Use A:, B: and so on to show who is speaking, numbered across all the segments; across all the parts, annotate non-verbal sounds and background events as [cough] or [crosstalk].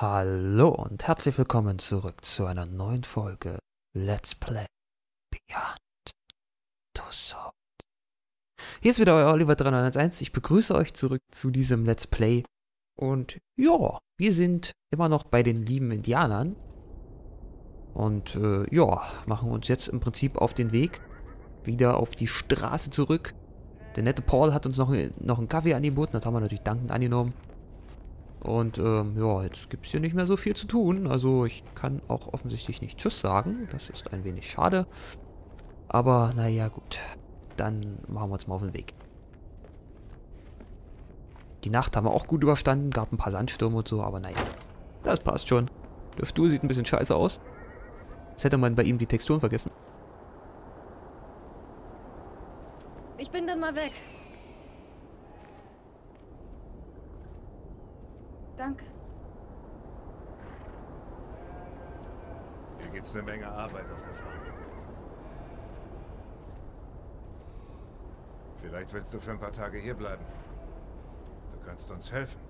A: Hallo und herzlich willkommen zurück zu einer neuen Folge Let's Play Beyond Two Souls. Hier ist wieder euer Oliver 301. Ich begrüße euch zurück zu diesem Let's Play. Und ja, wir sind immer noch bei den lieben Indianern. Und äh, ja, machen uns jetzt im Prinzip auf den Weg wieder auf die Straße zurück. Der nette Paul hat uns noch, noch einen Kaffee angeboten, das haben wir natürlich dankend angenommen. Und ähm, ja, jetzt gibt es hier nicht mehr so viel zu tun. Also ich kann auch offensichtlich nicht Tschüss sagen. Das ist ein wenig schade. Aber naja, gut. Dann machen wir uns mal auf den Weg. Die Nacht haben wir auch gut überstanden. Gab ein paar Sandstürme und so, aber naja. Das passt schon. Der Stuhl sieht ein bisschen scheiße aus. Jetzt hätte man bei ihm die Texturen vergessen.
B: Ich bin dann mal weg. Danke.
C: Hier gibt's eine Menge Arbeit auf der Farm. Vielleicht willst du für ein paar Tage hierbleiben. Du kannst uns helfen.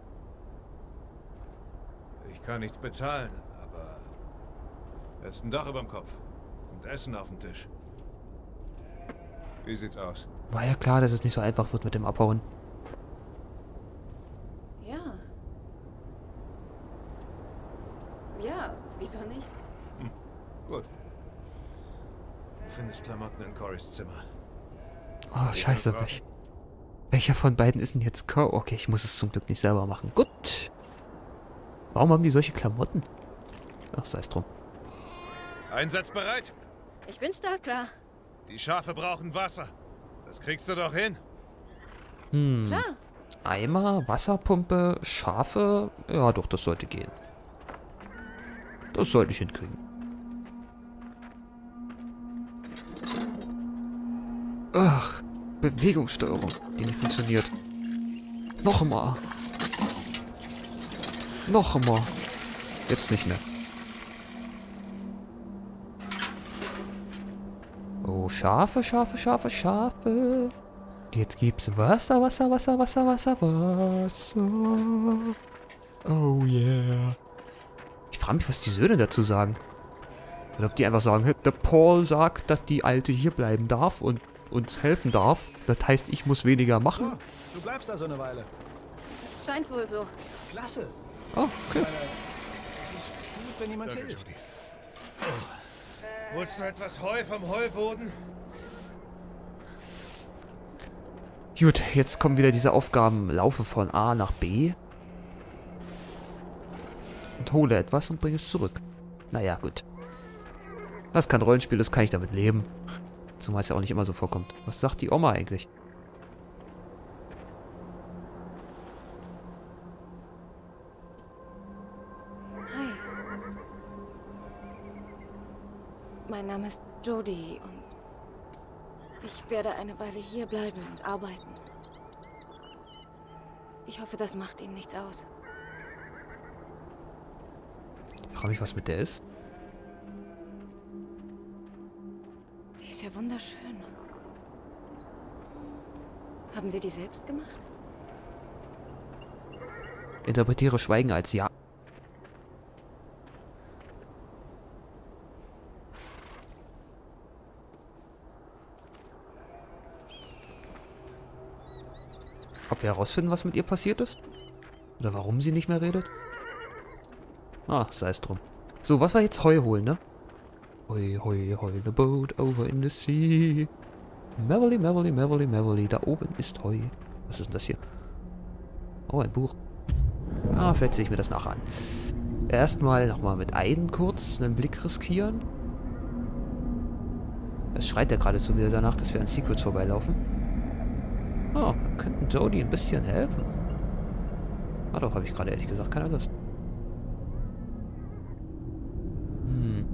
C: Ich kann nichts bezahlen, aber es ist ein Dach über dem Kopf und Essen auf dem Tisch. Wie sieht's aus?
A: War ja klar, dass es nicht so einfach wird mit dem Abhauen.
B: Ja. Ja, wieso nicht?
C: Gut. Du findest Corys Zimmer.
A: Oh, scheiße. Welch, welcher von beiden ist denn jetzt Co? Okay, ich muss es zum Glück nicht selber machen. Gut. Warum haben die solche Klamotten? Ach, sei es drum.
C: Einsatzbereit?
B: Ich bin startklar.
C: Die Schafe brauchen Wasser. Das kriegst du doch hin.
A: Hm.
B: Klar.
A: Eimer, Wasserpumpe, Schafe. Ja, doch, das sollte gehen. Das sollte ich hinkriegen. Ach, Bewegungssteuerung, die nicht funktioniert. Noch einmal. Noch einmal. Jetzt nicht mehr. Oh, Schafe, Schafe, Schafe, Schafe. Jetzt gibt's Wasser, Wasser, Wasser, Wasser, Wasser, Wasser. Oh yeah. Ich frage mich, was die Söhne dazu sagen. Oder ob die einfach sagen, "Hey, der Paul sagt, dass die Alte hier bleiben darf und uns helfen darf. Das heißt, ich muss weniger machen.
D: Ah, du bleibst da so eine Weile.
B: Es scheint wohl so.
D: Klasse.
A: Oh, okay.
D: Es ist gut, wenn jemand
C: Danke,
D: hilft.
C: Judy. Holst du etwas Heu vom Heuboden?
A: Gut, jetzt kommen wieder diese Aufgaben. Laufe von A nach B. Und hole etwas und bringe es zurück. Naja, gut. Das kein Rollenspiel ist, kann ich damit leben. Zumal es ja auch nicht immer so vorkommt. Was sagt die Oma eigentlich?
B: Hi. Mein Name ist Jody und ich werde eine Weile hier bleiben und arbeiten. Ich hoffe, das macht Ihnen nichts aus.
A: Ich frage mich, was mit der ist.
B: Ist ja wunderschön. Haben Sie die selbst gemacht?
A: Interpretiere Schweigen als Ja. Ob wir herausfinden, was mit ihr passiert ist? Oder warum sie nicht mehr redet? Ah, sei es drum. So, was war jetzt Heu holen, ne? Hoi, hoi, hoi, the boat over in the sea. Merrily, merrily, merrily, merrily. Da oben ist Heu. Was ist denn das hier? Oh, ein Buch. Ah, vielleicht sehe ich mir das nachher an. Erstmal nochmal mit Aiden kurz einen Blick riskieren. Es schreit ja geradezu wieder danach, dass wir an Secrets vorbeilaufen. Oh, wir könnten Jodie ein bisschen helfen. Ah doch, habe ich gerade ehrlich gesagt keine Lust. Hm.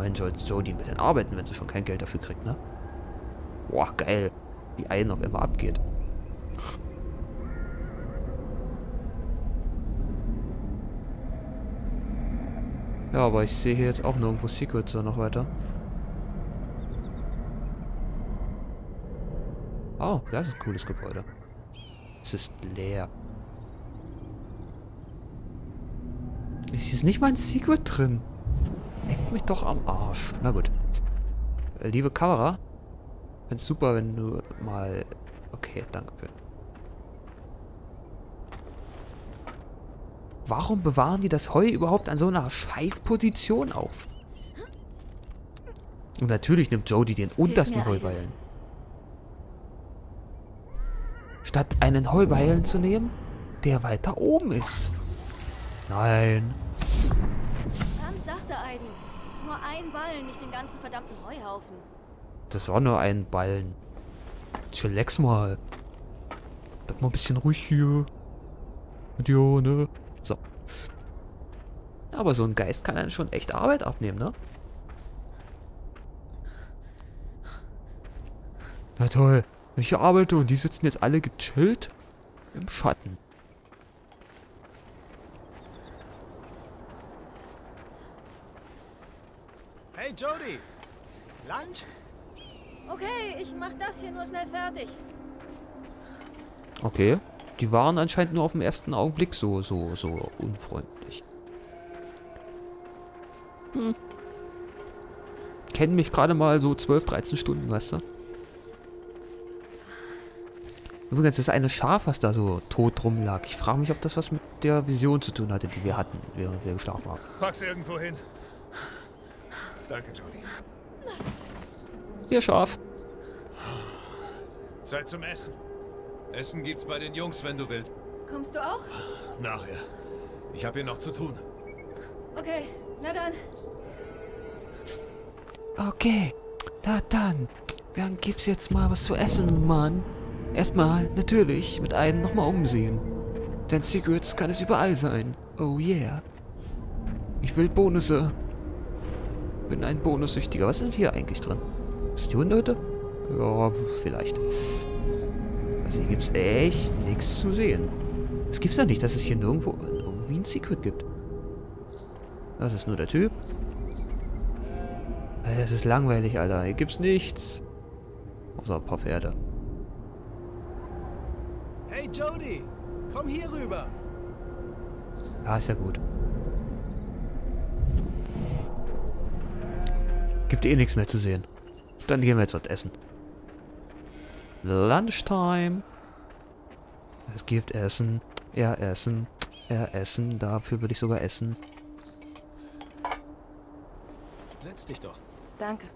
A: Immerhin soll Jodie ein bisschen arbeiten, wenn sie schon kein Geld dafür kriegt, ne? Boah, geil. Wie Aiden auf einmal abgeht. Ja, aber ich sehe hier jetzt auch nirgendwo Secrets noch weiter. Oh, das ist ein cooles Gebäude. Es ist leer. Es ist nicht mal ein Secret drin. Leck mich doch am Arsch. Na gut. Äh, Liebe Kamera, find's super, wenn du mal... Okay, danke schön. Warum bewahren die das Heu überhaupt an so einer Scheißposition auf? Und natürlich nimmt Jody den untersten. Heuballen. Statt einen Heuballen zu nehmen, der weiter oben ist. Nein.
B: Ein Ballen, nicht den ganzen verdammten Heuhaufen.
A: Das war nur ein Ballen. Chillax mal. Bleib mal ein bisschen ruhig hier. Mit dir, ne? So. Aber so ein Geist kann einen schon echt Arbeit abnehmen, ne? Na toll. Ich arbeite und die sitzen jetzt alle gechillt im Schatten.
D: Hey Jody! Lunch?
B: Okay, ich mach das hier nur schnell fertig.
A: Okay. Die waren anscheinend nur auf den ersten Augenblick so, so, so unfreundlich. Hm. Kennen mich gerade mal so 12, 13 Stunden, weißt du? Übrigens, das eine Schaf, was da so tot rumlag. Ich frage mich, ob das was mit der Vision zu tun hatte, die wir hatten, während wir geschlafen haben.
C: Pack's irgendwo hin. Danke, Jody.
A: Hier, Schaf.
C: Zeit zum Essen. Essen gibt's bei den Jungs, wenn du willst.
B: Kommst du auch?
C: Nachher. Ich habe hier noch zu tun.
B: Okay, na dann.
A: Okay, na dann. Dann gibt's jetzt mal was zu essen, Mann. Erstmal, natürlich, mit einem nochmal umsehen. Denn Secrets kann es überall sein. Oh yeah. Ich will Bonusse. Bin ein Bonussüchtiger. Was ist hier eigentlich drin? Ist die Hundehütte? Ja, vielleicht. Also hier gibt's echt nichts zu sehen. Es gibt's ja nicht, dass es hier nirgendwo irgendwie ein Secret gibt. Das ist nur der Typ. Äh, Es ist langweilig, Alter. Hier gibt's nichts. Außer ein paar Pferde.
D: Hey Jody! Komm hier rüber!
A: Ja, ist ja gut. Gibt eh nichts mehr zu sehen. Dann gehen wir jetzt was essen. Lunchtime. Es gibt Essen. Ja, Essen. Ja, Essen. Dafür würde ich sogar essen.
D: Setz dich doch.
B: Danke.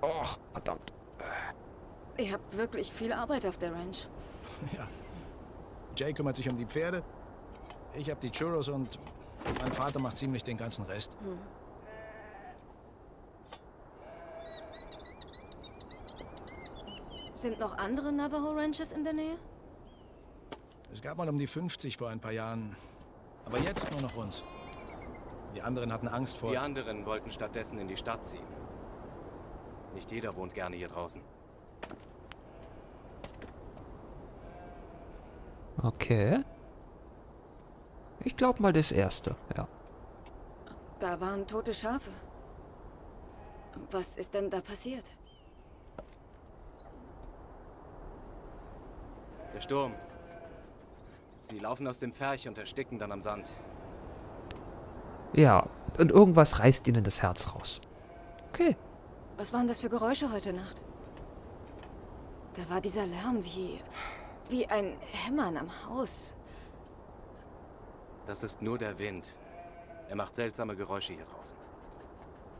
A: Och, verdammt.
B: Ihr habt wirklich viel Arbeit auf der Ranch.
D: Ja. Jay kümmert sich um die Pferde. Ich hab die Churros und mein Vater macht ziemlich den ganzen Rest.
B: Sind noch andere Navajo Ranches in der Nähe?
D: Es gab mal um die 50 vor ein paar Jahren. Aber jetzt nur noch uns. Die anderen hatten Angst vor.
E: Die anderen wollten stattdessen in die Stadt ziehen. Nicht jeder wohnt gerne hier draußen.
A: Okay. Ich glaube mal das erste, ja.
B: Da waren tote Schafe. Was ist denn da passiert?
E: Der Sturm. Sie laufen aus dem Pferch und ersticken dann am Sand.
A: Ja, und irgendwas reißt ihnen das Herz raus. Okay.
B: Was waren das für Geräusche heute Nacht? Da war dieser Lärm wie. wie ein Hämmern am Haus.
E: Das ist nur der Wind. Er macht seltsame Geräusche hier draußen.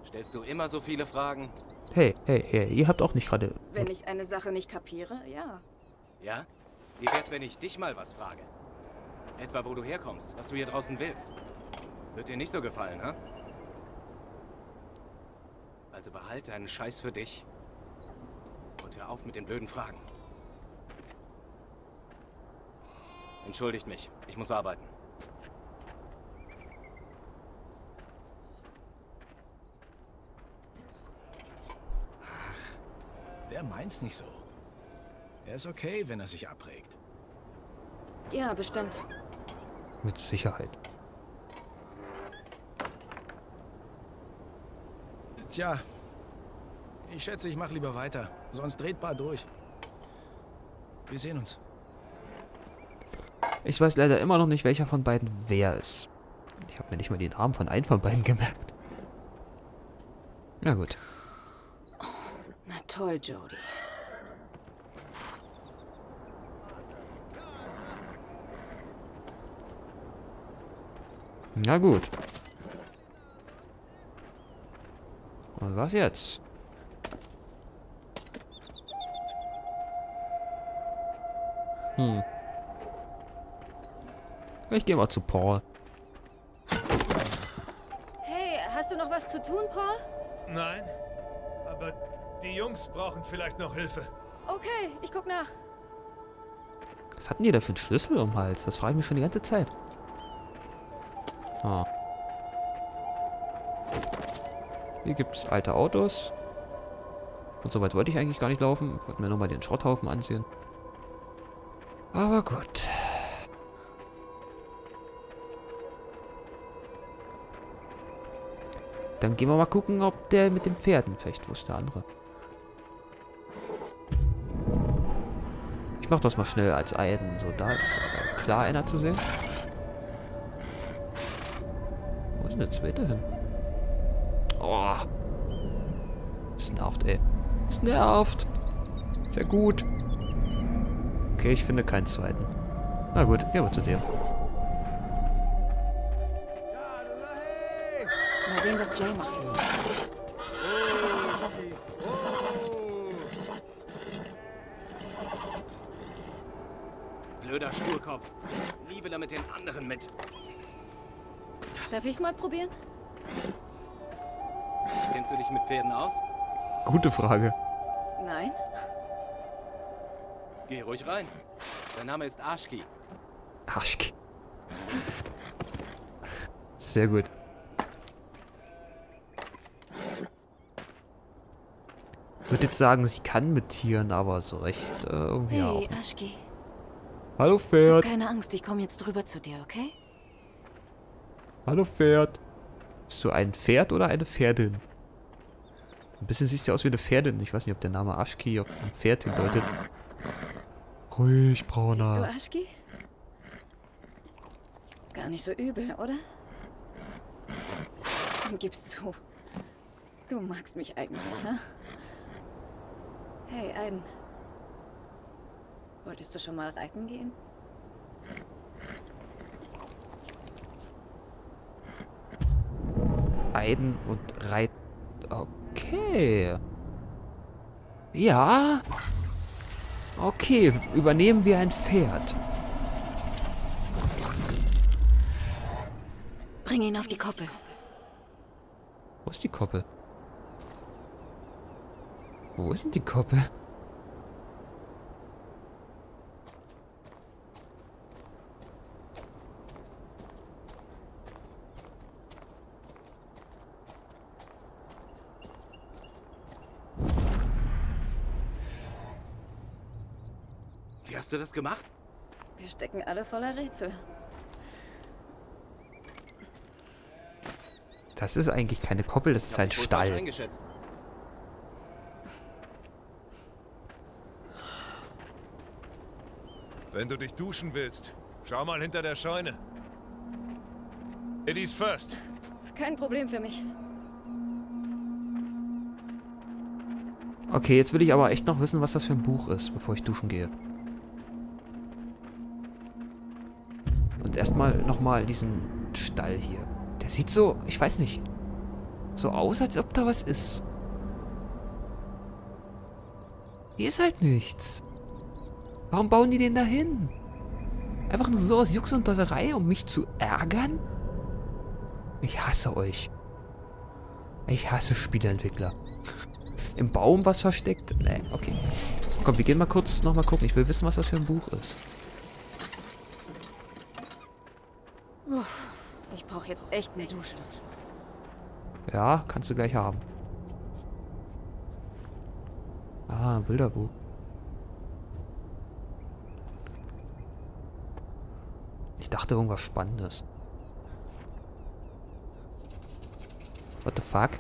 E: Stellst du immer so viele Fragen?
A: Hey, hey, hey, ihr habt auch nicht gerade...
B: Wenn ich eine Sache nicht kapiere, ja.
E: Ja? Wie wär's, wenn ich dich mal was frage? Etwa, wo du herkommst, was du hier draußen willst. Wird dir nicht so gefallen, ha? Also behalte deinen Scheiß für dich. Und hör auf mit den blöden Fragen. Entschuldigt mich, ich muss arbeiten.
D: Der meint's nicht so. Er ist okay, wenn er sich abregt.
B: Ja, bestimmt.
A: Mit Sicherheit.
D: Tja, ich schätze, ich mach lieber weiter. Sonst dreht Bar durch. Wir sehen uns.
A: Ich weiß leider immer noch nicht, welcher von beiden wer ist. Ich habe mir nicht mal den Namen von einem von beiden gemerkt. Na gut.
B: Na toll, Jody.
A: Na gut. Und was jetzt? Hm. Ich gehe mal zu Paul.
B: Hey, hast du noch was zu tun, Paul?
C: Nein, aber die Jungs brauchen vielleicht noch Hilfe.
B: Okay, ich guck nach.
A: Was hatten die da für einen Schlüssel um den Hals? Das frage ich mich schon die ganze Zeit. Ah. Hier gibt es alte Autos. Und so weit wollte ich eigentlich gar nicht laufen. Ich wollte mir nur mal den Schrotthaufen ansehen. Aber gut. Dann gehen wir mal gucken, ob der mit den Pferden, vielleicht wo ist der andere. Ich mach das mal schnell als einen. So, da ist aber klar einer zu sehen. Wo ist denn der zweite hin? Oh. Das nervt, ey. Das nervt. Sehr gut. Okay, ich finde keinen zweiten. Na gut, gehen wir zu dem.
B: Mal sehen, was Jay macht.
E: Blöder Sturkopf. Nie will er mit den anderen mit.
B: Darf ich's mal probieren?
E: Kennst du dich mit Pferden aus?
A: Gute Frage.
B: Nein.
E: Geh ruhig rein. Sein Name ist Ashki.
A: Arschk. Sehr gut. Ich würde jetzt sagen, sie kann mit Tieren, aber so recht äh, irgendwie auch.
B: Hey, Ashki.
A: Hallo Pferd.
B: Keine Angst, ich komme jetzt rüber zu dir, okay?
A: Hallo Pferd. Bist du ein Pferd oder eine Pferdin? Ein bisschen siehst du aus wie eine Pferdin. Ich weiß nicht, ob der Name Aschki auf ein Pferd hindeutet. Ruhig,
B: Siehst du
A: Brauner.
B: Ashki? Gar nicht so übel, oder? Gib's zu. Du magst mich eigentlich, ne? Hey, Aiden. Wolltest du schon mal reiten gehen?
A: Eiden und Reit. Okay. Ja. Okay, übernehmen wir ein Pferd.
B: Bring ihn auf die Koppel.
A: Wo ist die Koppel? Wo ist denn die Koppel?
E: Hast du das gemacht?
B: Wir stecken alle voller Rätsel.
A: Das ist eigentlich keine Koppel, das ist ein Stall.
C: Wenn du dich duschen willst, schau mal hinter der Scheune. Ladies first.
B: Kein Problem für mich.
A: Okay, jetzt will ich aber echt noch wissen, was das für ein Buch ist, bevor ich duschen gehe. Erstmal nochmal diesen Stall hier. Der sieht so, ich weiß nicht, so aus, als ob da was ist. Hier ist halt nichts. Warum bauen die den da hin? Einfach nur so aus Jux und Dollerei, um mich zu ärgern? Ich hasse euch. Ich hasse Spieleentwickler. [laughs] Im Baum was versteckt? Nee, okay. Komm, wir gehen mal kurz nochmal gucken. Ich will wissen, was das für ein Buch ist.
B: Ich brauche jetzt echt eine Dusche.
A: Ja, kannst du gleich haben. Ah, Bilderbuch. Ich dachte irgendwas Spannendes. What the fuck?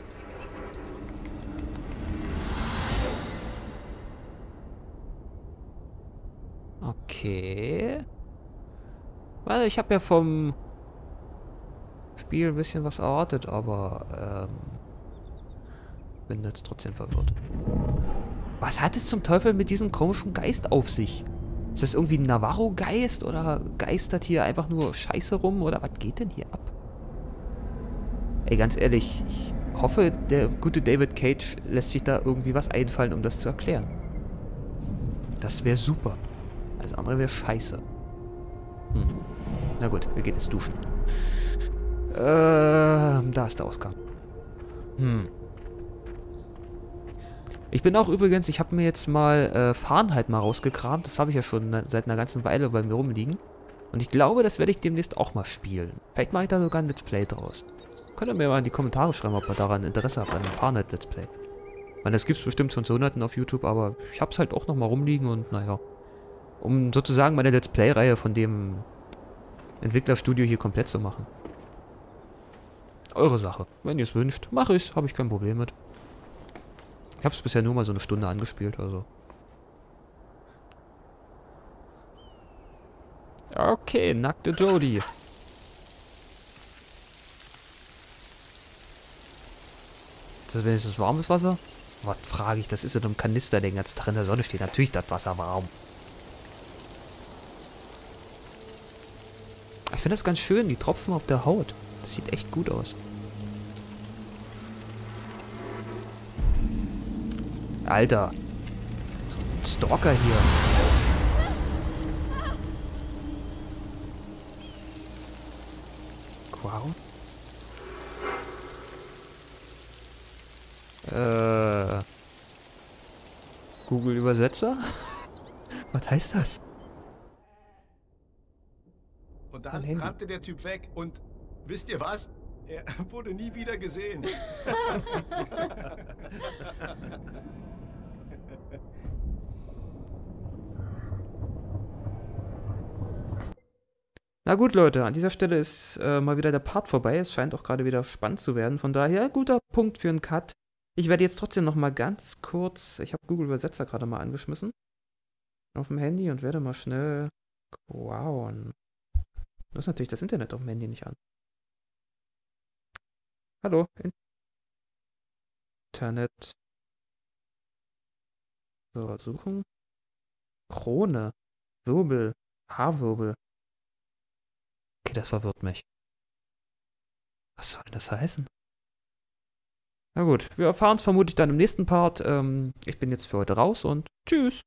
A: Okay. Weil ich habe ja vom Spiel ein bisschen was erwartet, aber ähm, bin jetzt trotzdem verwirrt. Was hat es zum Teufel mit diesem komischen Geist auf sich? Ist das irgendwie ein Navarro-Geist oder geistert hier einfach nur Scheiße rum oder was geht denn hier ab? Ey, ganz ehrlich, ich hoffe, der gute David Cage lässt sich da irgendwie was einfallen, um das zu erklären. Das wäre super. Alles andere wäre scheiße. Hm. Na gut, wir gehen jetzt duschen. Ähm, da ist der Ausgang. Hm. Ich bin auch übrigens, ich habe mir jetzt mal äh, Fahrenheit mal rausgekramt. Das habe ich ja schon seit einer ganzen Weile bei mir rumliegen. Und ich glaube, das werde ich demnächst auch mal spielen. Vielleicht mache ich da sogar ein Let's Play draus. Könnt ihr mir mal in die Kommentare schreiben, ob ihr daran Interesse habt, an einem Fahrenheit Let's Play. Ich meine, das gibt es bestimmt schon zu Hunderten auf YouTube, aber ich habe es halt auch nochmal rumliegen und naja. Um sozusagen meine Let's Play-Reihe von dem Entwicklerstudio hier komplett zu machen. Eure Sache. Wenn ihr es wünscht, mache ich es, habe ich kein Problem mit. Ich habe es bisher nur mal so eine Stunde angespielt, also. Okay, nackte Jodie. Ist das wenigstens warmes Wasser? Was frage ich? Das ist in einem Kanister, der den ganzen Tag in der Sonne steht. Natürlich das Wasser warm. Ich finde das ganz schön, die Tropfen auf der Haut. Das sieht echt gut aus. Alter. So ein Stalker hier. Wow. Äh. Google Übersetzer? [laughs] Was heißt das?
D: Und dann rannte der Typ weg und wisst ihr was? Er [laughs] wurde nie wieder gesehen. [laughs]
A: Na gut, Leute, an dieser Stelle ist äh, mal wieder der Part vorbei. Es scheint auch gerade wieder spannend zu werden. Von daher, guter Punkt für einen Cut. Ich werde jetzt trotzdem noch mal ganz kurz, ich habe Google Übersetzer gerade mal angeschmissen, auf dem Handy und werde mal schnell wow. Du hast natürlich das Internet auf dem Handy nicht an. Hallo. Internet. So, suchen. Krone. Wirbel. Haarwirbel. Okay, das verwirrt mich. Was soll das heißen? Na gut, wir erfahren es vermutlich dann im nächsten Part. Ähm, ich bin jetzt für heute raus und tschüss.